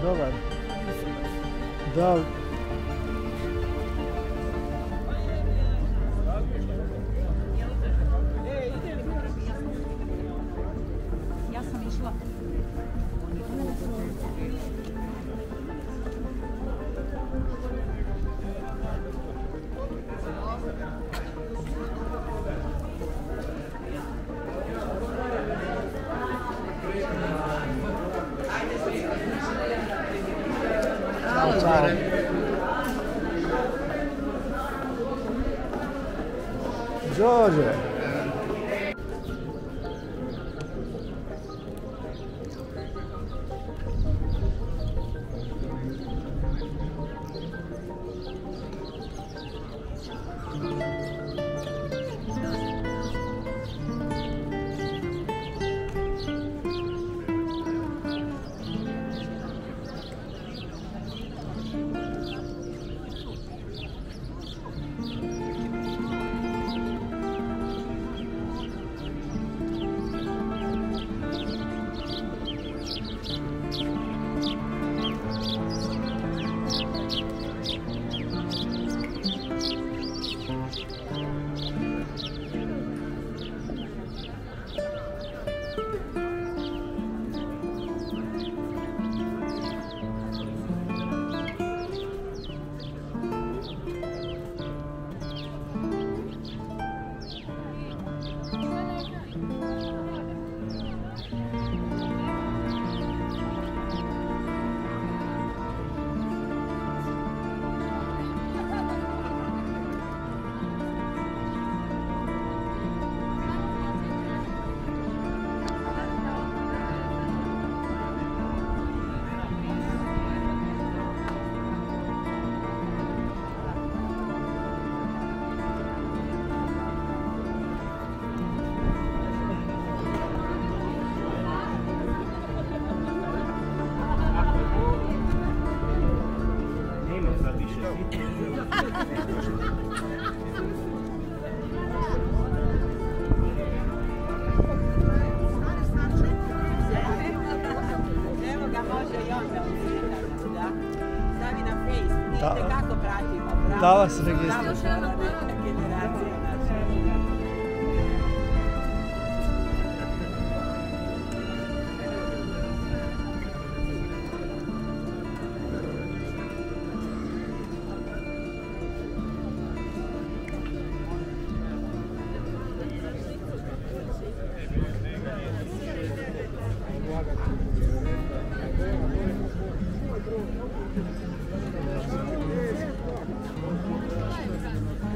si dobar. Da, George. dala se negdje.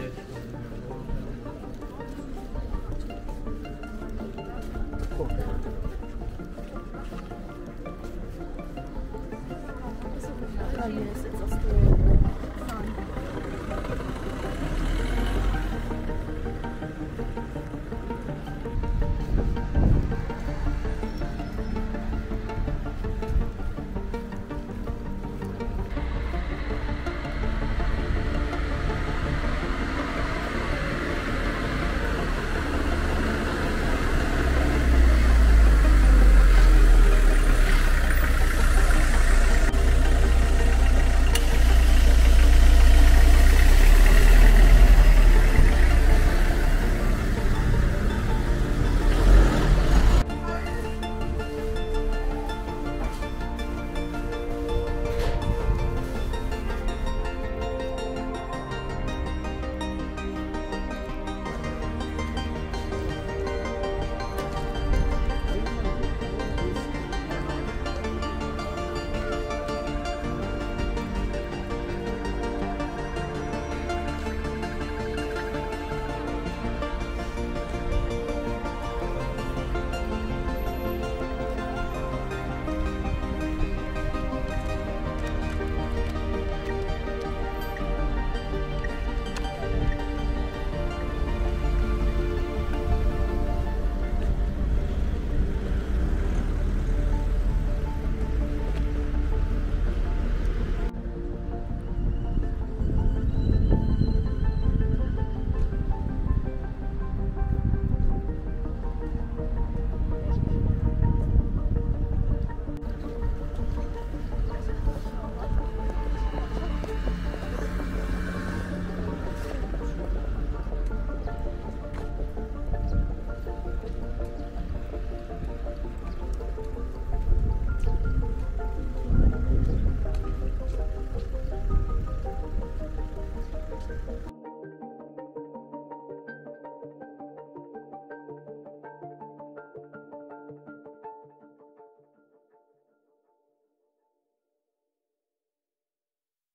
did.